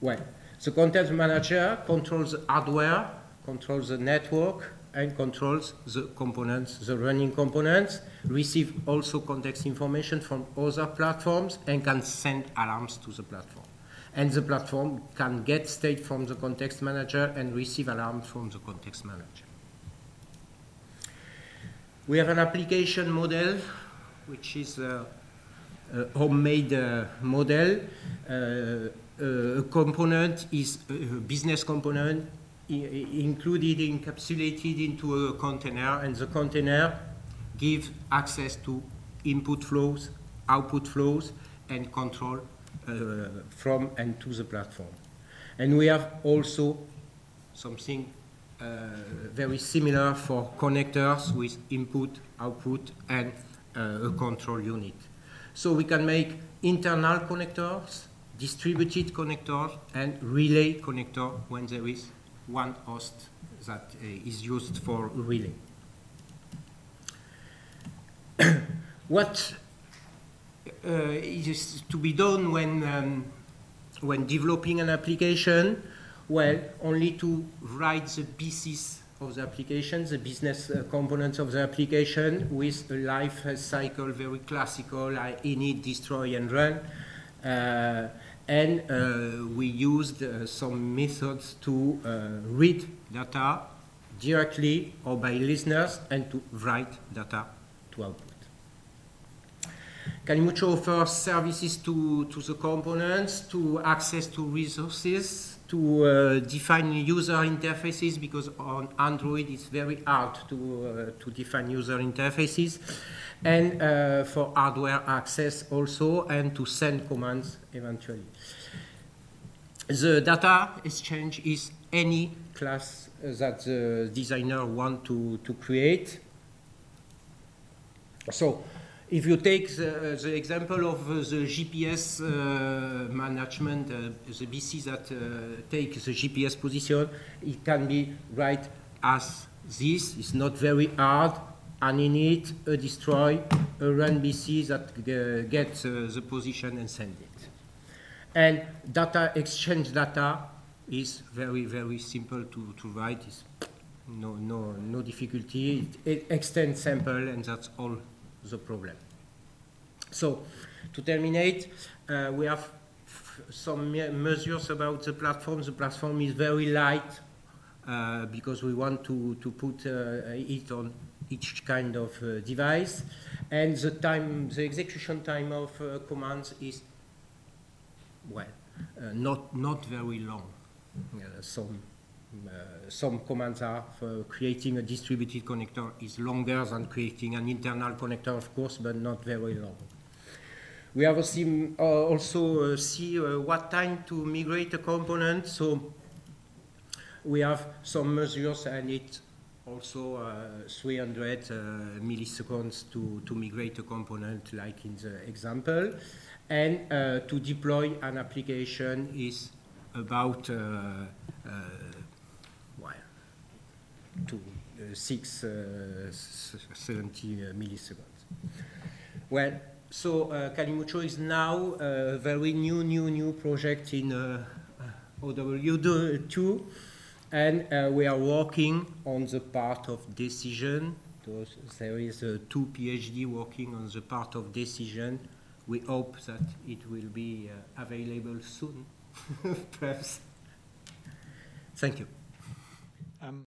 Well, the context manager controls the hardware, controls the network, and controls the components, the running components, receive also context information from other platforms, and can send alarms to the platform. And the platform can get state from the context manager and receive alarms from the context manager. We have an application model, which is a homemade uh, model. Uh, uh, a component is a business component included, encapsulated into a container, and the container gives access to input flows, output flows, and control uh, from and to the platform. And we have also something uh, very similar for connectors with input, output, and uh, a control unit. So we can make internal connectors, distributed connectors, and relay connector when there is one host that uh, is used for relay. what uh, is to be done when, um, when developing an application? Well, only to write the pieces of the application, the business uh, components of the application with a life cycle very classical, like init, destroy, and run. Uh, and uh, we used uh, some methods to uh, read data directly or by listeners and to write data to output. Kalimucho offers services to, to the components, to access to resources, to uh, define user interfaces because on Android it's very hard to, uh, to define user interfaces and uh, for hardware access also and to send commands eventually. The data exchange is any class that the designer want to, to create. So if you take the, the example of the GPS uh, management, uh, the BC that uh, take the GPS position, it can be right as this. It's not very hard an init, a destroy, a run BC that uh, gets uh, the position and send it. And data exchange data is very, very simple to, to write. It's no, no, no difficulty. It, it extends sample and that's all the problem. So to terminate, uh, we have some measures about the platform. The platform is very light uh, because we want to, to put uh, it on each kind of uh, device. And the time, the execution time of uh, commands is, well, uh, not, not very long. some, some commands are for creating a distributed connector is longer than creating an internal connector, of course, but not very long. We have also see what time to migrate a component. So we have some measures and it also uh, 300 uh, milliseconds to, to migrate a component like in the example. And uh, to deploy an application is about to, six, 70 milliseconds. Well, so uh, is now a very new, new, new project in uh, OW2 and uh, we are working on the part of decision. There is uh, two PhD working on the part of decision. We hope that it will be uh, available soon, perhaps. Thank you. Um.